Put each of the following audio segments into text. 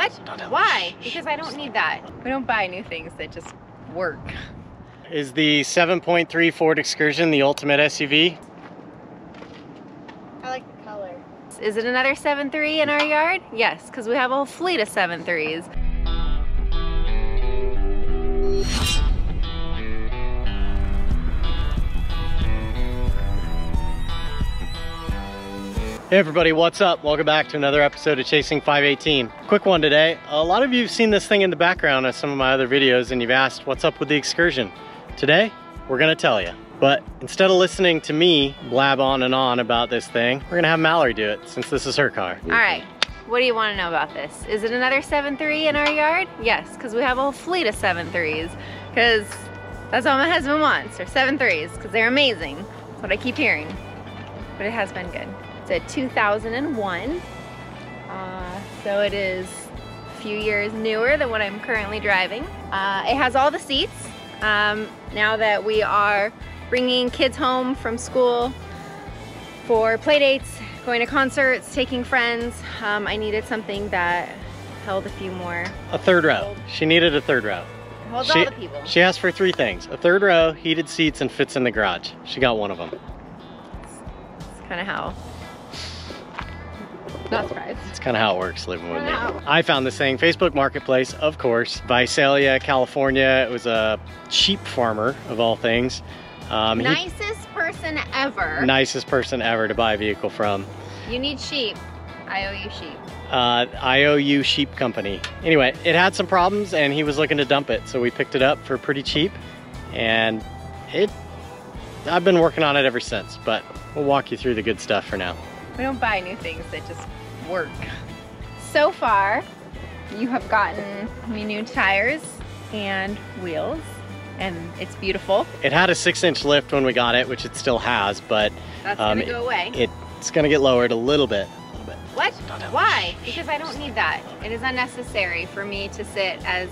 What? Don't tell me. Why? Because I don't need that. We don't buy new things that just work. Is the 7.3 Ford Excursion the ultimate SUV? I like the color. Is it another 7.3 in our yard? Yes, because we have a whole fleet of 7.3s. Hey everybody, what's up? Welcome back to another episode of Chasing 518. Quick one today. A lot of you have seen this thing in the background of some of my other videos and you've asked what's up with the Excursion. Today, we're gonna tell you. But instead of listening to me blab on and on about this thing, we're gonna have Mallory do it since this is her car. All right, what do you want to know about this? Is it another 7.3 in our yard? Yes, because we have a whole fleet of 7.3s. Because that's all my husband wants, or 7.3s, because they're amazing. That's what I keep hearing. But it has been good. It's a 2001. Uh, so it is a few years newer than what I'm currently driving. Uh, it has all the seats. Um, now that we are bringing kids home from school for play dates, going to concerts, taking friends, um, I needed something that held a few more, A third row. She needed a third row. holds She, all the people. she asked for three things. A third row, heated seats, and fits in the garage. She got one of them. It's kind of how, not surprised. It's kind of how it works living with me. I found this thing, Facebook Marketplace, of course, Visalia, California. It was a sheep farmer, of all things. Um, he- Nicest person ever. nicest person ever to buy a vehicle from. You need sheep. I owe you sheep. Uh, IOU Sheep Company. Anyway, it had some problems and he was looking to dump it, so we picked it up for pretty cheap. And it, I've been working on it ever since, but we'll walk you through the good stuff for now. We don't buy new things that just work. So far, you have gotten me new tires and wheels, and it's beautiful. It had a six inch lift when we got it, which it still has, but That's Um, gonna go away. it's gonna get lowered a little bit. A little bit. what? Don't tell me. Why? Because I don't need that. It is unnecessary for me to sit as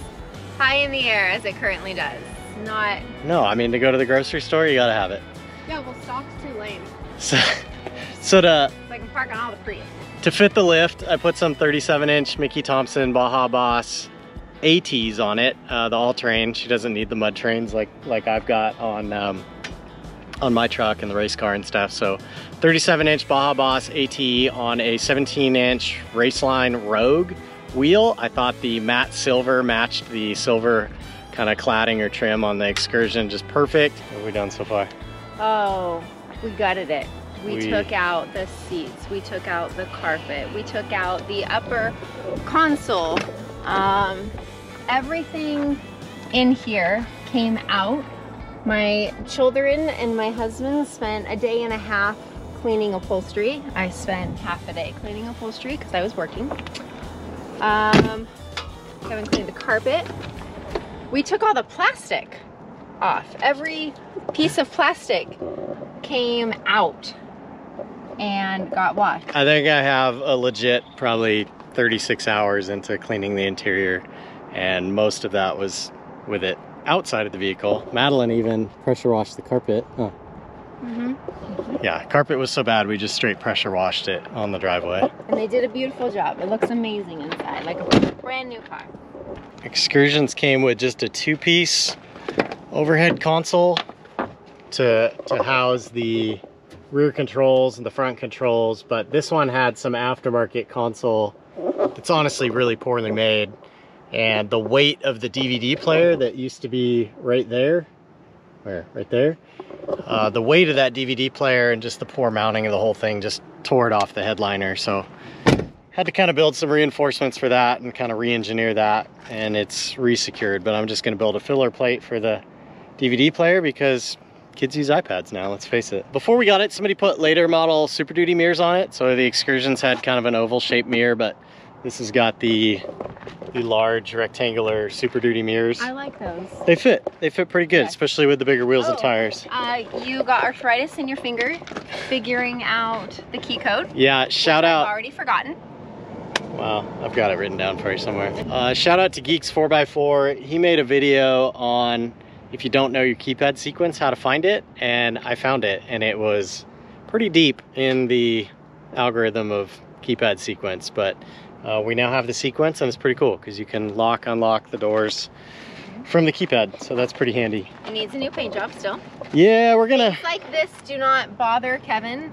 high in the air as it currently does. Not. No, I mean to go to the grocery store, you gotta have it. Yeah, well, stock's too lame. So, so to So I can park on all the Prius. to fit the lift, I put some 37 inch Mickey Thompson Baja Boss ATs on it, uh, the all-terrain. She doesn't need the mud terrains like like I've got on um, on my truck and the race car and stuff. So 37 inch Baja Boss AT on a 17 inch Raceline Rogue wheel. I thought the matte silver matched the silver kind of cladding or trim on the Excursion just perfect. What have we done so far? Oh, we gutted it. We, We- took out the seats. We took out the carpet. We took out the upper console. Um, everything in here came out. My children and my husband spent a day and a half cleaning upholstery. I spent half a day cleaning upholstery because I was working. Um, Kevin cleaned the carpet. We took all the plastic off. Every piece of plastic came out and got washed. I think I have a legit probably 36 hours into cleaning the interior, and most of that was with it outside of the vehicle. Madeline even pressure washed the carpet. Huh. hmm Yeah, carpet was so bad we just straight pressure washed it on the driveway. And they did a beautiful job. It looks amazing inside, like a brand new car. Excursions came with just a two-piece overhead console to to house the rear controls and the front controls, but this one had some aftermarket console It's honestly really poorly made. And the weight of the DVD player that used to be right there, where, right there, uh, the weight of that DVD player and just the poor mounting of the whole thing just tore it off the headliner. So had to kind of build some reinforcements for that and kind of re-engineer that and it's re-secured but i'm just going to build a filler plate for the dvd player because kids use ipads now let's face it before we got it somebody put later model super duty mirrors on it so the excursions had kind of an oval shaped mirror but this has got the the large rectangular super duty mirrors I like those. they fit they fit pretty good especially with the bigger wheels and Oh. tires Uh, you got arthritis in your finger figuring out the key code. yeah shout out I've already forgotten. Wow, I've got it written down for you somewhere. Uh, shout out to Geeks 4x4. He made a video on if you don't know your keypad sequence, how to find it, and I found it, and it was pretty deep in the algorithm of keypad sequence, but uh, we now have the sequence and it's pretty cool because you can lock, unlock the doors from the keypad. So that's pretty handy. It needs a new paint job still. Yeah, we're gonna. Things like this do not bother Kevin.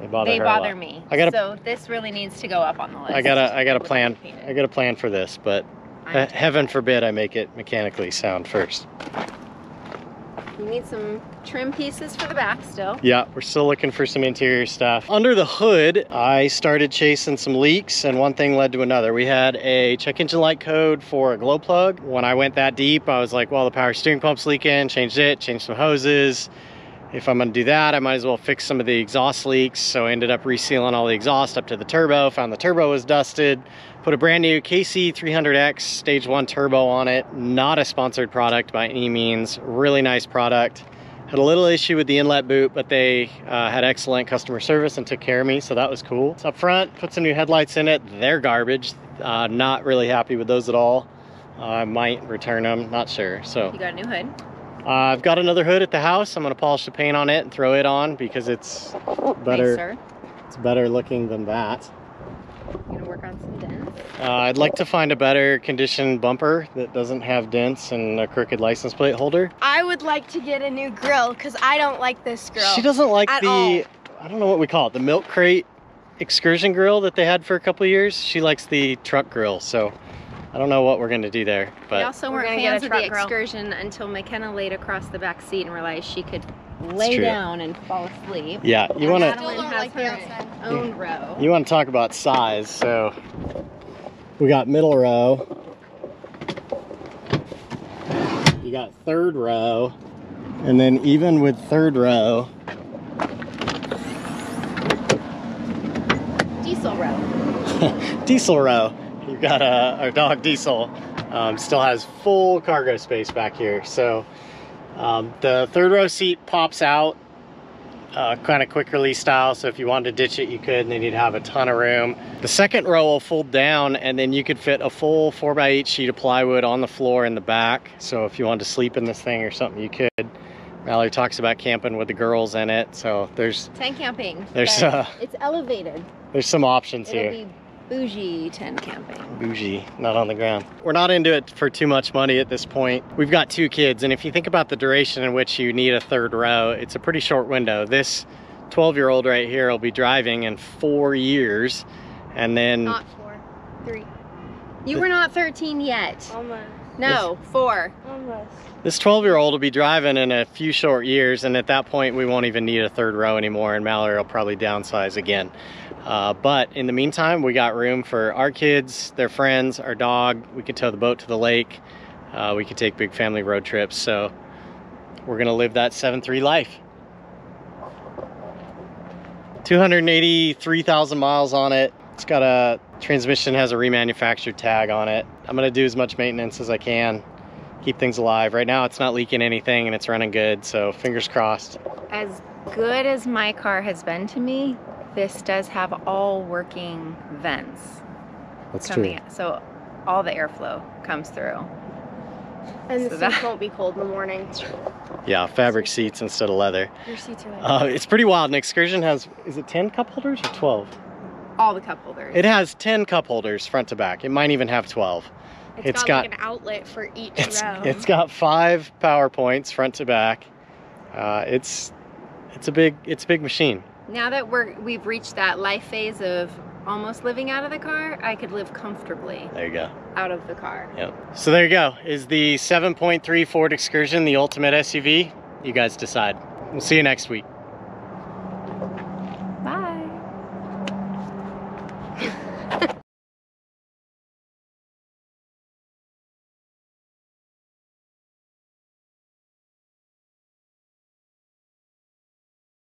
They bother, they a bother me. I gotta- So this really needs to go up on the list. I gotta, I gotta plan. I gotta plan for this, but I'm- heaven forbid I make it mechanically sound first. You need some trim pieces for the back still. Yeah, we're still looking for some interior stuff. Under the hood, I started chasing some leaks and one thing led to another. We had a check engine light code for a glow plug. When I went that deep, I was like, well, the power steering pump's leaking, changed it, changed some hoses. If I'm gonna do that, I might as well fix some of the exhaust leaks. So I ended up resealing all the exhaust up to the turbo, found the turbo was dusted, put a brand new KC300X stage one turbo on it. Not a sponsored product by any means, really nice product. Had a little issue with the inlet boot, but they uh, had excellent customer service and took care of me, so that was cool. It's up front, put some new headlights in it. They're garbage. Uh, not really happy with those at all. I might return them, not sure. So You got a new hood. Uh, I've got another hood at the house. I'm gonna polish the paint on it and throw it on because it's better. Nicer. It's better looking than that. You gonna work on some dents. Uh, I'd like to find a better condition bumper that doesn't have dents and a crooked license plate holder. I would like to get a new grill because I don't like this grill. She doesn't like the, all. I don't know what we call it, the milk crate excursion grill that they had for a couple years. She likes the truck grill, so I don't know what we're gonna do there. we But also We're weren't gonna get fans of the truck grill. excursion until McKenna laid across the back seat and realized she could lay down and fall asleep. yeah, you wanna Madeline Still don't has like the her outside. own row. you wanna talk about size, so we got middle row. You got third row, and then even with third row, Diesel row. diesel row. You've got uh, our dog Diesel. Um, still has full cargo space back here. So um, the third row seat pops out, uh, kind of quick release style. So if you wanted to ditch it, you could, and then you'd have a ton of room. The second row will fold down, and then you could fit a full four by eight sheet of plywood on the floor in the back. So if you wanted to sleep in this thing or something, you could. Mallory talks about camping with the girls in it. So there's Tent camping. There's, uh, it's elevated. there's some options It'll here. Be bougie tent camping. bougie, not on the ground. We're not into it for too much money at this point. We've got two kids, and if you think about the duration in which you need a third row, it's a pretty short window. This 12 year old right here will be driving in four years, and then Not four, three, You were not 13 yet. almost, No, four. almost. This 12 year old will be driving in a few short years, and at that point, we won't even need a third row anymore, and Mallory will probably downsize again. Uh, but in the meantime, we got room for our kids, their friends, our dog. We could tow the boat to the lake. Uh, we could take big family road trips. So we're gonna live that 7-3 life. 283,000 miles on it. It's got a transmission has a remanufactured tag on it. I'm gonna do as much maintenance as I can, keep things alive. Right now, it's not leaking anything and it's running good. So fingers crossed. As good as my car has been to me, this does have all working vents That's coming in. So all the airflow comes through. And So the that- won't be cold in the morning. Yeah, fabric seats instead of leather. Your seats are like Uh, it's pretty wild. An excursion has, is it 10 cup holders or 12? All the cup holders. It has 10 cup holders front to back. It might even have 12. It's it's got, got- like an outlet for each It's, row. it's got five power points front to back. Uh, it's, it's a big, it's a big machine. now that we're we've reached that life phase of almost living out of the car, I could live comfortably There you go. out of the car. Yep. So there you go. Is the 7.3 Ford Excursion the ultimate SUV? You guys decide. We'll see you next week.